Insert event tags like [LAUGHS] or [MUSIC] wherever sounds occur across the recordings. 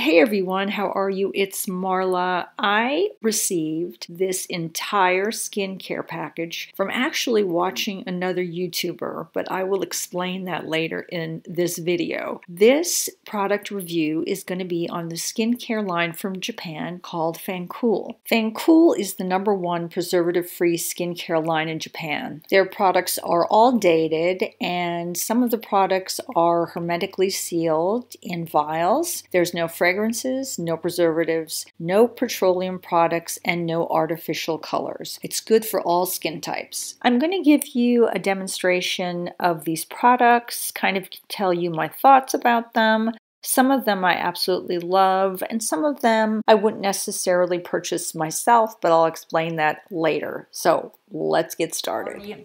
Hey everyone, how are you? It's Marla. I received this entire skincare package from actually watching another YouTuber, but I will explain that later in this video. This product review is going to be on the skincare line from Japan called FANCL. FANCL is the number one preservative-free skincare line in Japan. Their products are all dated and some of the products are hermetically sealed in vials. There's no fragrance fragrances, no preservatives, no petroleum products, and no artificial colors. It's good for all skin types. I'm going to give you a demonstration of these products, kind of tell you my thoughts about them, some of them I absolutely love, and some of them I wouldn't necessarily purchase myself, but I'll explain that later. So let's get started.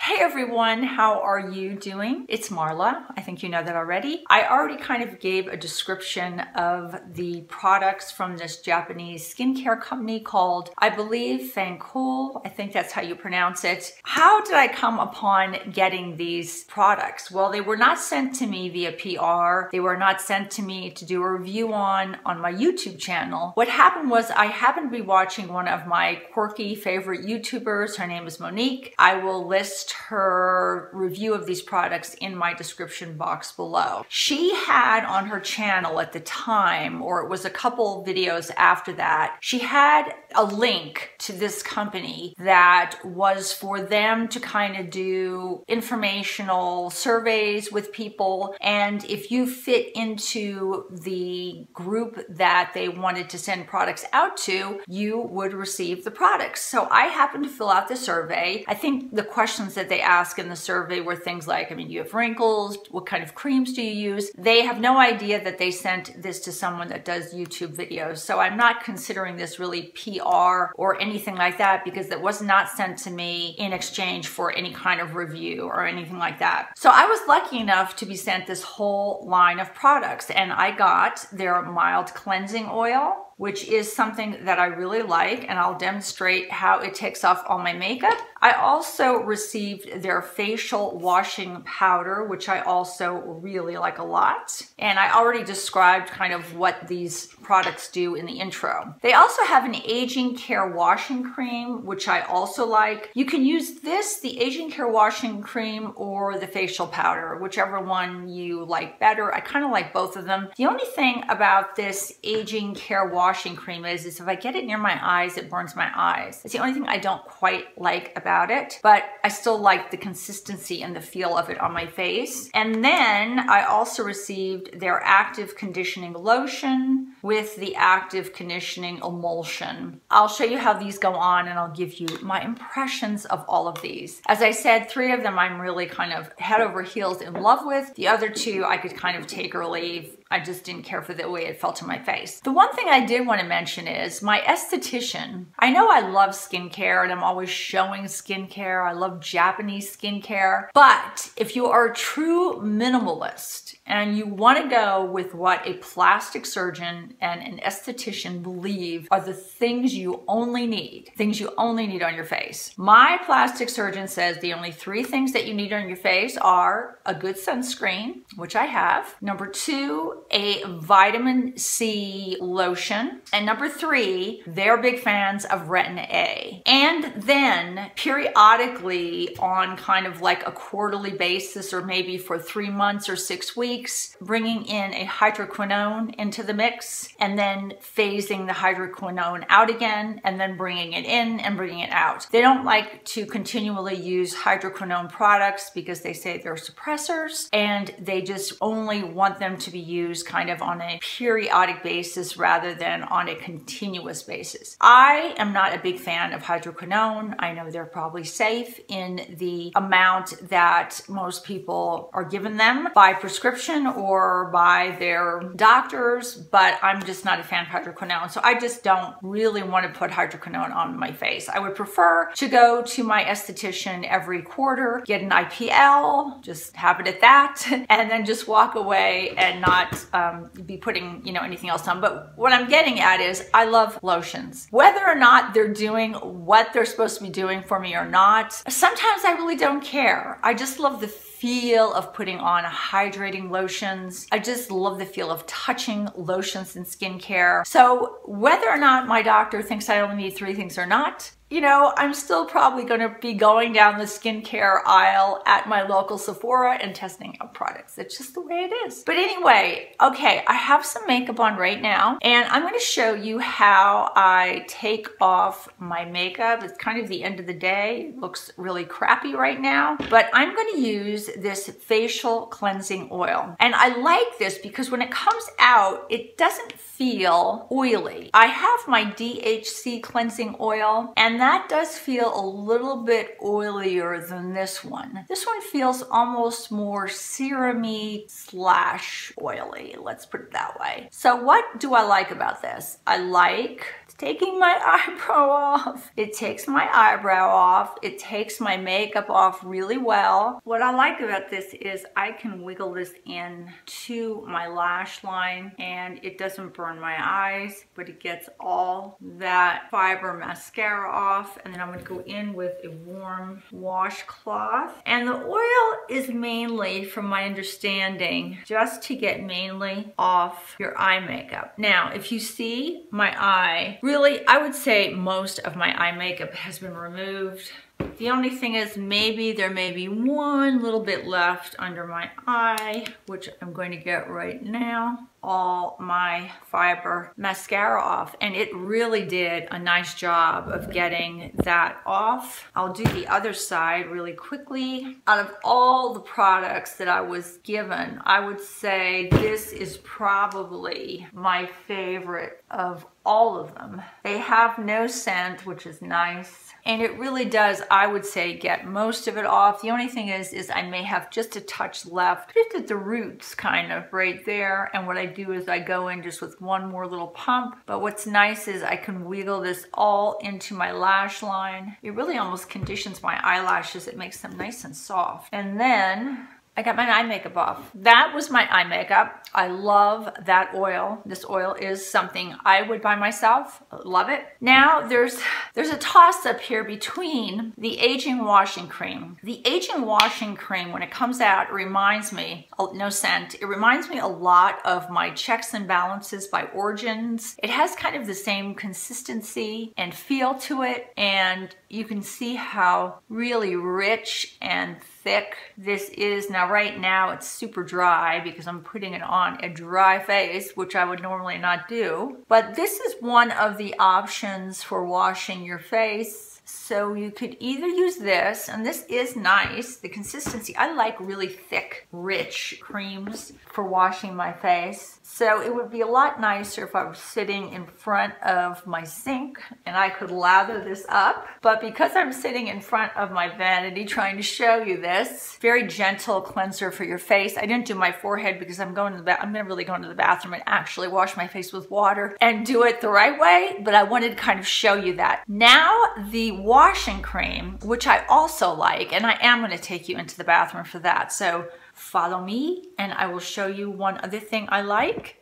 Hey everyone, how are you doing? It's Marla. I think you know that already. I already kind of gave a description of the products from this Japanese skincare company called, I believe, FANCL. I think that's how you pronounce it. How did I come upon getting these products? Well, they were not sent to me via PR. They were not sent to me to do a review on on my YouTube channel. What happened was I happened to be watching one of my quirky favorite YouTubers. Her name is Monique. I will list her review of these products in my description box below. She had on her channel at the time, or it was a couple videos after that, she had a link to this company that was for them to kind of do informational surveys with people. And if you fit into the group that they wanted to send products out to, you would receive the products. So I happened to fill out the survey. I think the questions that they ask in the survey were things like, I mean, you have wrinkles, what kind of creams do you use? They have no idea that they sent this to someone that does YouTube videos. So I'm not considering this really PR or anything like that because it was not sent to me in exchange for any kind of review or anything like that. So I was lucky enough to be sent this whole line of products and I got their mild cleansing oil, which is something that I really like and I'll demonstrate how it takes off all my makeup. I also received their facial washing powder, which I also really like a lot. And I already described kind of what these products do in the intro. They also have an aging care washing cream, which I also like. You can use this, the aging care washing cream or the facial powder, whichever one you like better. I kind of like both of them. The only thing about this aging care washing washing cream is, is if I get it near my eyes, it burns my eyes. It's the only thing I don't quite like about it, but I still like the consistency and the feel of it on my face. And then I also received their active conditioning lotion with the active conditioning emulsion. I'll show you how these go on and I'll give you my impressions of all of these. As I said, three of them I'm really kind of head over heels in love with. The other two I could kind of take or leave. I just didn't care for the way it felt in my face. The one thing I did want to mention is my esthetician. I know I love skincare and I'm always showing skincare. I love Japanese skincare. But if you are a true minimalist and you want to go with what a plastic surgeon and an esthetician believe are the things you only need, things you only need on your face. My plastic surgeon says the only three things that you need on your face are a good sunscreen, which I have. Number two, a vitamin C lotion. And number three, they're big fans of Retin A. And then periodically on kind of like a quarterly basis or maybe for three months or six weeks, bringing in a hydroquinone into the mix and then phasing the hydroquinone out again and then bringing it in and bringing it out. They don't like to continually use hydroquinone products because they say they're suppressors and they just only want them to be used kind of on a periodic basis rather than on a continuous basis. I am not a big fan of hydroquinone. I know they're probably safe in the amount that most people are given them by prescription or by their doctors, but I'm just not a fan of hydroquinone. So I just don't really want to put hydroquinone on my face. I would prefer to go to my esthetician every quarter, get an IPL, just have it at that, [LAUGHS] and then just walk away and not um, be putting, you know, anything else on. But what I'm getting at is I love lotions. Whether or not they're doing what they're supposed to be doing for me or not, sometimes I really don't care. I just love the feel of putting on hydrating lotions. I just love the feel of touching lotions and skincare. So whether or not my doctor thinks I only need three things or not, you know, I'm still probably going to be going down the skincare aisle at my local Sephora and testing out products. It's just the way it is. But anyway, okay, I have some makeup on right now and I'm going to show you how I take off my makeup. It's kind of the end of the day. It looks really crappy right now, but I'm going to use this facial cleansing oil. And I like this because when it comes out, it doesn't feel oily. I have my DHC cleansing oil and that does feel a little bit oilier than this one. This one feels almost more serumy slash oily, let's put it that way. So what do I like about this? I like taking my [LAUGHS] eyebrow off. It takes my eyebrow off. It takes my makeup off really well. What I like about this is I can wiggle this in to my lash line and it doesn't burn my eyes, but it gets all that fiber mascara off. And then I'm gonna go in with a warm washcloth. And the oil is mainly, from my understanding, just to get mainly off your eye makeup. Now, if you see my eye, really, I would say most of my eye makeup has been removed. The only thing is maybe there may be one little bit left under my eye, which I'm going to get right now all my fiber mascara off and it really did a nice job of getting that off. I'll do the other side really quickly. Out of all the products that I was given, I would say this is probably my favorite of all of them. They have no scent, which is nice and it really does, I would say, get most of it off. The only thing is, is I may have just a touch left, just at the roots kind of right there. And what I do is I go in just with one more little pump. But what's nice is I can wiggle this all into my lash line. It really almost conditions my eyelashes. It makes them nice and soft. And then I got my eye makeup off. That was my eye makeup. I love that oil. This oil is something I would buy myself. Love it. Now there's there's a toss up here between the aging washing cream. The aging washing cream, when it comes out, reminds me, oh, no scent, it reminds me a lot of my checks and balances by Origins. It has kind of the same consistency and feel to it. And you can see how really rich and thick this is. Now right now it's super dry because I'm putting it on a dry face, which I would normally not do. But this is one of the options for washing your face so you could either use this, and this is nice, the consistency. I like really thick, rich creams for washing my face. So it would be a lot nicer if I was sitting in front of my sink and I could lather this up. But because I'm sitting in front of my vanity trying to show you this, very gentle cleanser for your face. I didn't do my forehead because I'm going to the I'm gonna really go into the bathroom and actually wash my face with water and do it the right way, but I wanted to kind of show you that. Now the washing cream, which I also like, and I am gonna take you into the bathroom for that. So follow me and I will show you one other thing I like.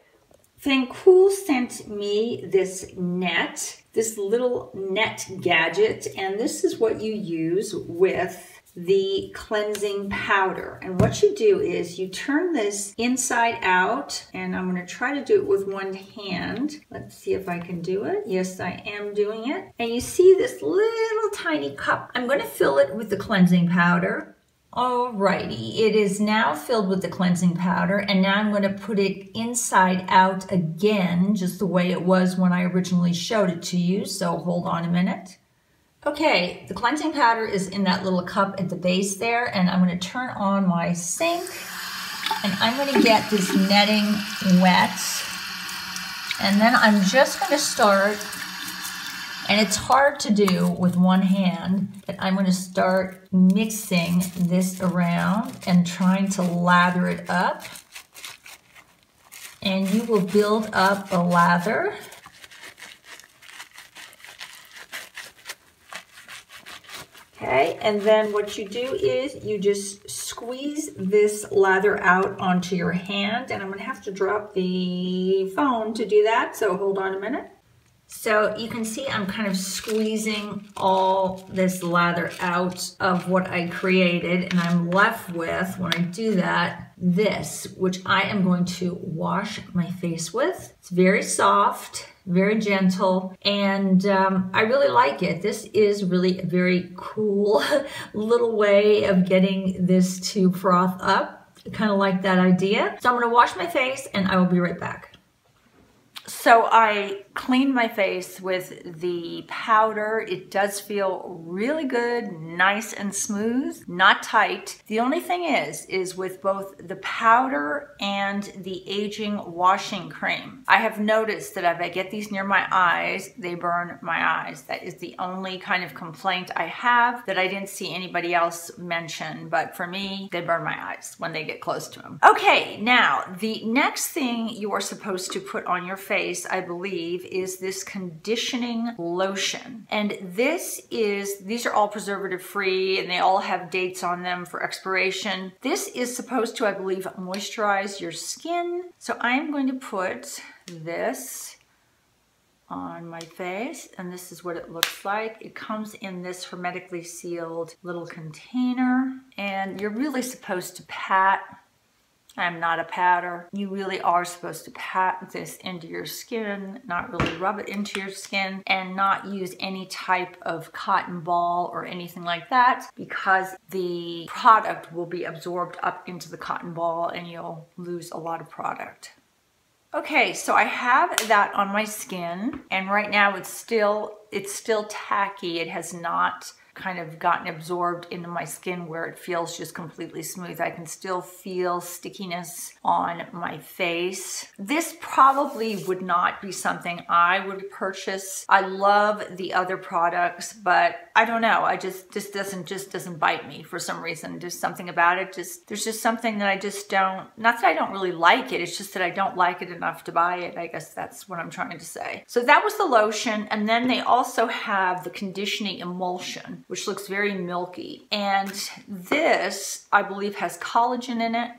FANCL sent me this net, this little net gadget, and this is what you use with the cleansing powder. And what you do is you turn this inside out, and I'm gonna try to do it with one hand. Let's see if I can do it. Yes, I am doing it. And you see this little tiny cup. I'm gonna fill it with the cleansing powder. Alrighty, it is now filled with the cleansing powder and now I'm going to put it inside out again, just the way it was when I originally showed it to you, so hold on a minute. Okay, the cleansing powder is in that little cup at the base there and I'm going to turn on my sink and I'm going to get this netting wet and then I'm just going to start and it's hard to do with one hand, but I'm going to start mixing this around and trying to lather it up. And you will build up a lather. Okay, and then what you do is you just squeeze this lather out onto your hand, and I'm to have to drop the phone to do that, so hold on a minute. So you can see I'm kind of squeezing all this lather out of what I created and I'm left with, when I do that, this, which I am going to wash my face with. It's very soft, very gentle, and um, I really like it. This is really a very cool [LAUGHS] little way of getting this to froth up. Kind of like that idea. So I'm gonna wash my face and I will be right back. So I cleaned my face with the powder. It does feel really good, nice and smooth, not tight. The only thing is, is with both the powder and the aging washing cream, I have noticed that if I get these near my eyes, they burn my eyes. That is the only kind of complaint I have that I didn't see anybody else mention, but for me, they burn my eyes when they get close to them. Okay, now the next thing you are supposed to put on your face, I believe, is this conditioning lotion. And this is, these are all preservative free and they all have dates on them for expiration. This is supposed to, I believe, moisturize your skin. So I'm going to put this on my face and this is what it looks like. It comes in this hermetically sealed little container and you're really supposed to pat I'm not a patter. You really are supposed to pat this into your skin, not really rub it into your skin, and not use any type of cotton ball or anything like that because the product will be absorbed up into the cotton ball and you'll lose a lot of product. Okay, so I have that on my skin and right now it's still it's still tacky. It has not kind of gotten absorbed into my skin where it feels just completely smooth. I can still feel stickiness on my face. This probably would not be something I would purchase. I love the other products, but I don't know. I just, this doesn't, just doesn't bite me for some reason. Just something about it. Just, there's just something that I just don't, not that I don't really like it. It's just that I don't like it enough to buy it. I guess that's what I'm trying to say. So that was the lotion. And then they also have the conditioning emulsion which looks very milky. And this, I believe, has collagen in it.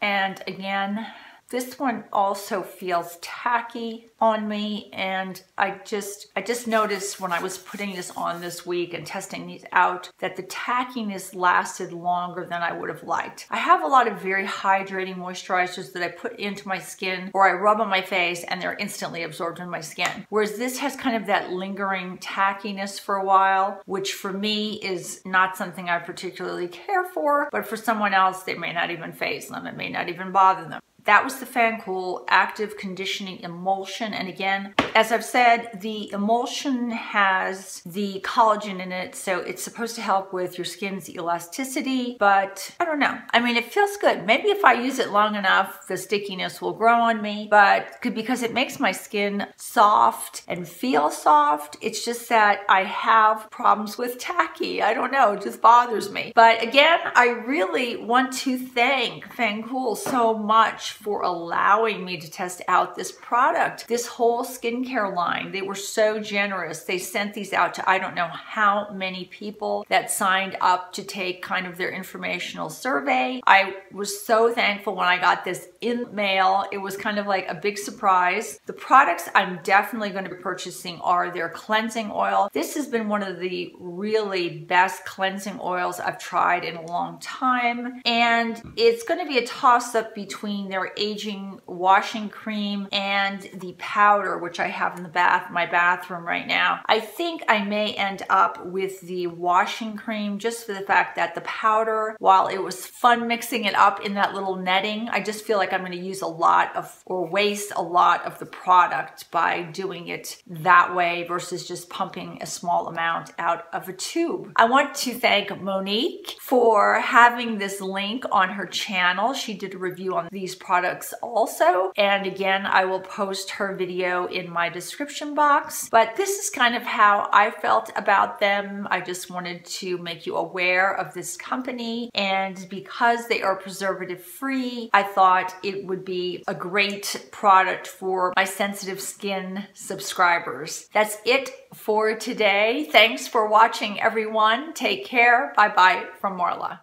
And again, this one also feels tacky on me and I just I just noticed when I was putting this on this week and testing these out that the tackiness lasted longer than I would have liked. I have a lot of very hydrating moisturizers that I put into my skin or I rub on my face and they're instantly absorbed in my skin. Whereas this has kind of that lingering tackiness for a while, which for me is not something I particularly care for, but for someone else, they may not even phase them. It may not even bother them. That was the FANCL Active Conditioning Emulsion. And again, as I've said, the emulsion has the collagen in it, so it's supposed to help with your skin's elasticity, but I don't know. I mean, it feels good. Maybe if I use it long enough, the stickiness will grow on me, but because it makes my skin soft and feel soft, it's just that I have problems with tacky. I don't know, it just bothers me. But again, I really want to thank FANCL so much for allowing me to test out this product, this whole skincare line. They were so generous. They sent these out to I don't know how many people that signed up to take kind of their informational survey. I was so thankful when I got this in mail. It was kind of like a big surprise. The products I'm definitely going to be purchasing are their cleansing oil. This has been one of the really best cleansing oils I've tried in a long time. And it's going to be a toss up between their aging washing cream and the powder, which I have in the bath, my bathroom right now. I think I may end up with the washing cream just for the fact that the powder, while it was fun mixing it up in that little netting, I just feel like I'm gonna use a lot of, or waste a lot of the product by doing it that way versus just pumping a small amount out of a tube. I want to thank Monique for having this link on her channel. She did a review on these products products also. And again, I will post her video in my description box. But this is kind of how I felt about them. I just wanted to make you aware of this company. And because they are preservative free, I thought it would be a great product for my sensitive skin subscribers. That's it for today. Thanks for watching everyone. Take care. Bye bye from Marla.